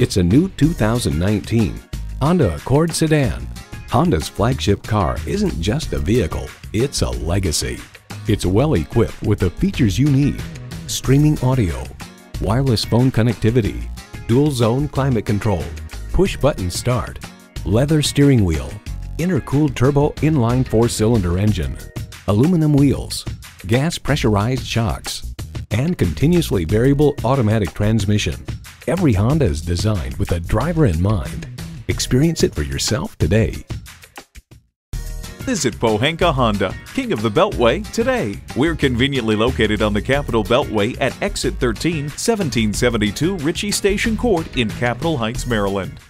It's a new 2019 Honda Accord sedan. Honda's flagship car isn't just a vehicle, it's a legacy. It's well equipped with the features you need. Streaming audio, wireless phone connectivity, dual zone climate control, push button start, leather steering wheel, intercooled turbo inline four cylinder engine, aluminum wheels, gas pressurized shocks, and continuously variable automatic transmission. Every Honda is designed with a driver in mind. Experience it for yourself today. Visit Pohanka Honda, King of the Beltway, today. We're conveniently located on the Capitol Beltway at Exit 13, 1772 Ritchie Station Court in Capitol Heights, Maryland.